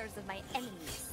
of my enemies.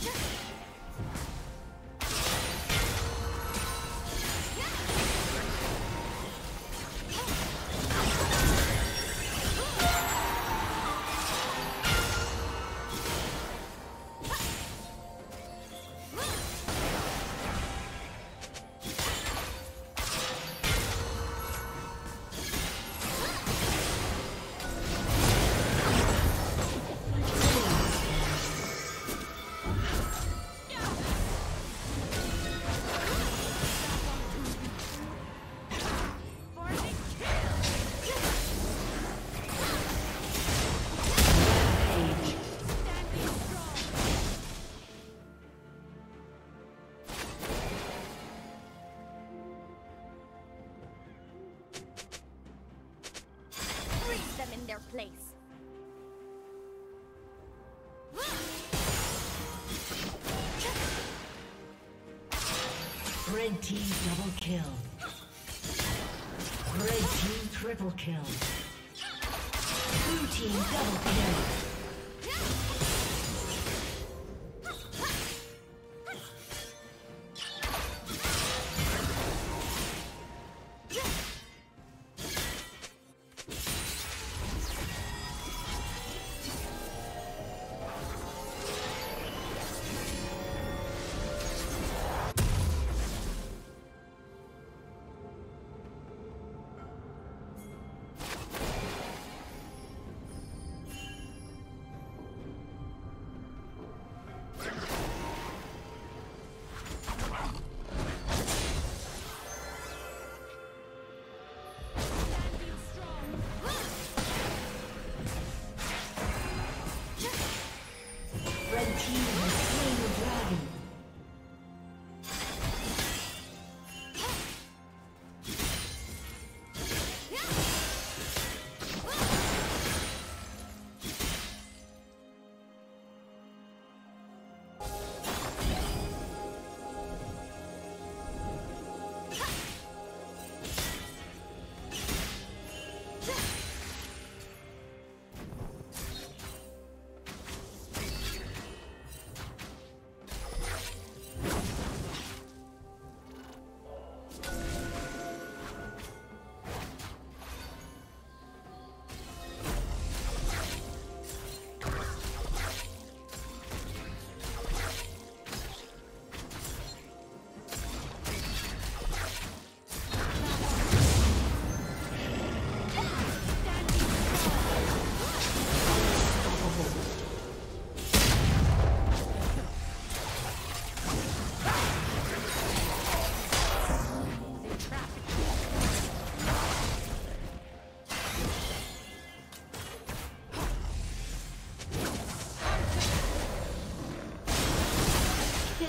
Just... place. Red team double kill. Red team triple kill. Blue team double kill.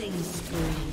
Killing spree.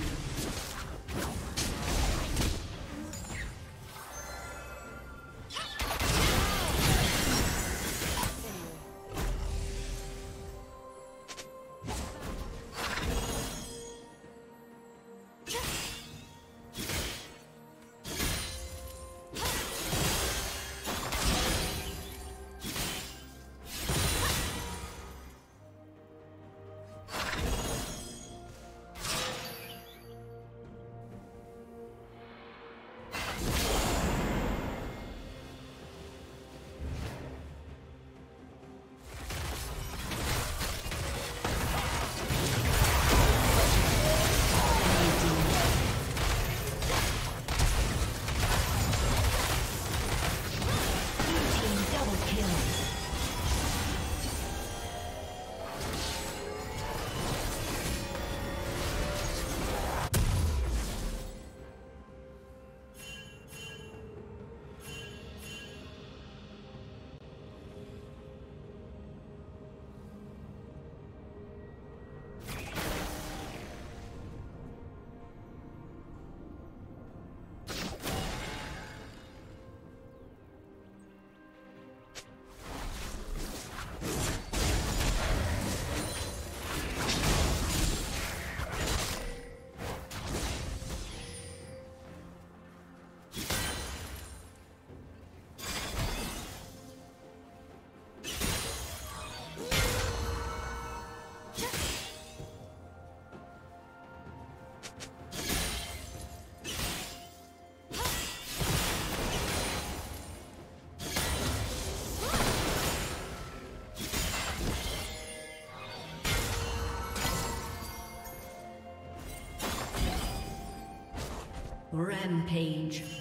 Rampage.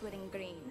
Dominating.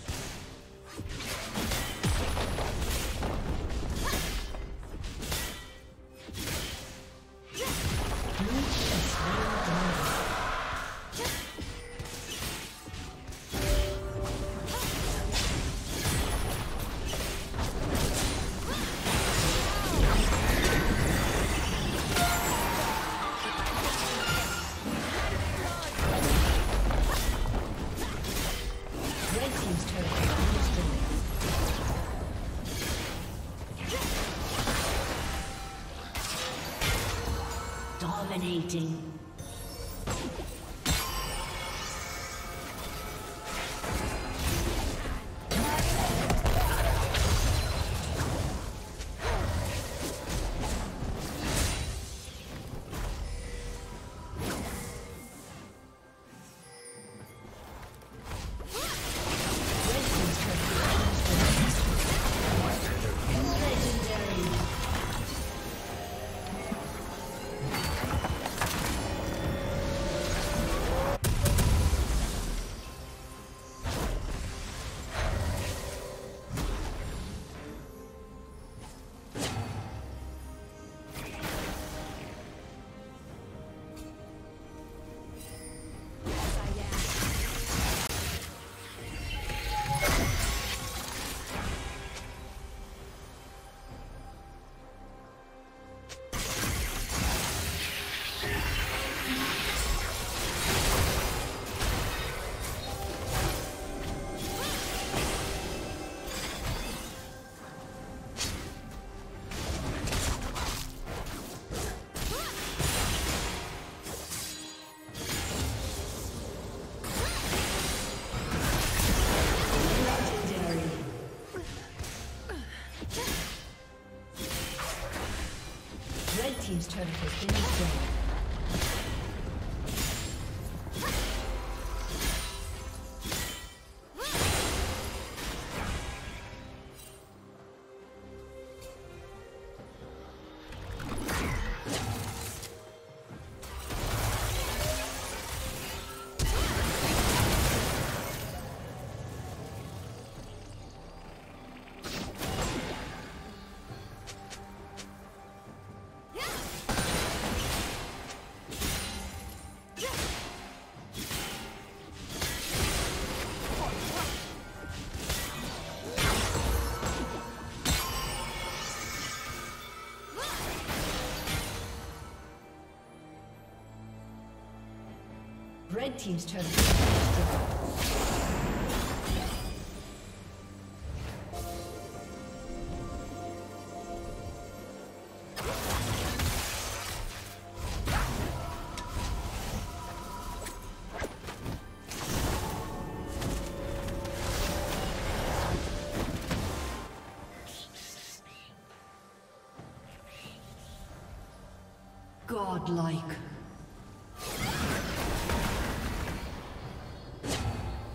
Red Team's. Godlike.